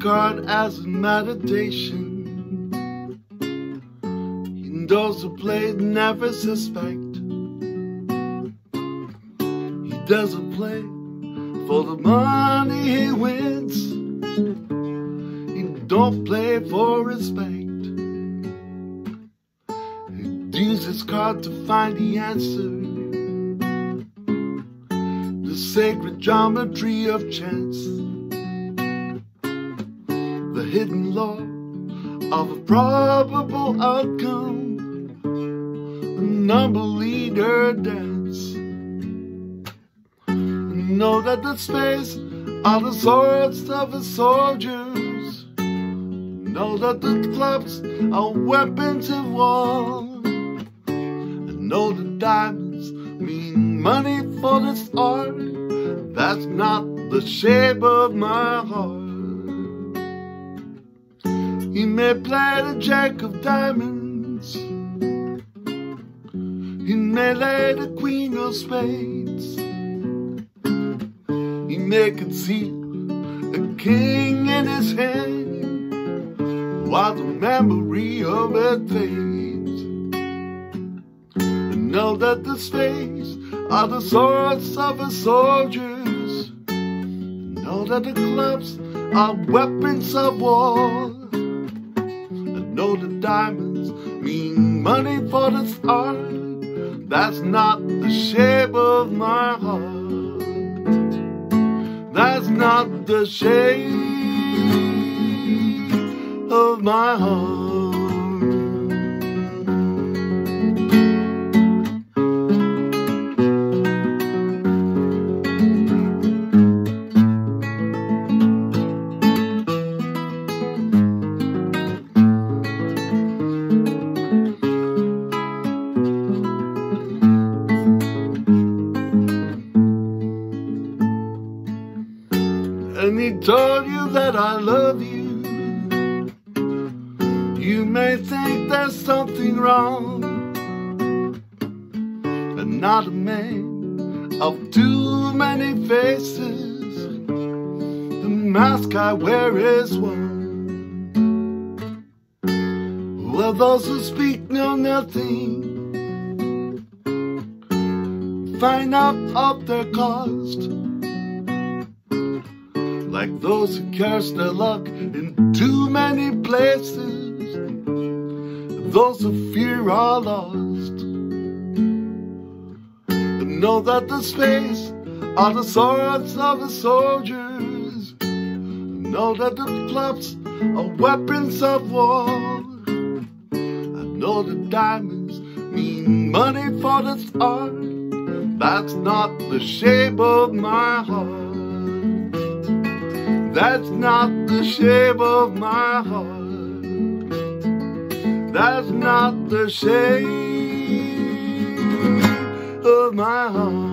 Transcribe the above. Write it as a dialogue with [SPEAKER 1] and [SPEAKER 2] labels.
[SPEAKER 1] card as a meditation. Those who play never suspect. He doesn't play for the money he wins. He don't play for respect. He uses card to find the answer. The sacred geometry of chance. Hidden law of a probable outcome number leader dance. Know that the space are the swords of the soldiers. Know that the clubs are weapons of war. Know the diamonds mean money for this art. That's not the shape of my heart. He may play the jack of diamonds. He may lay the queen of spades. He may conceal a king in his hand while the memory of it fades. And know that the spades are the swords of the soldiers. Know that the clubs are weapons of war. Know the diamonds mean money for the art. That's not the shape of my heart. That's not the shape of my heart. And he told you that I love you. You may think there's something wrong, and not a man of too many faces. The mask I wear is one. Well, those who speak know nothing. Find out of their cost like those who curse their luck in too many places, those who fear are lost. And know that the space are the swords of the soldiers. Know that the clubs are weapons of war. I know the diamonds mean money for this art. That's not the shape of my heart. That's not the shape of my heart. That's not the shape of my heart.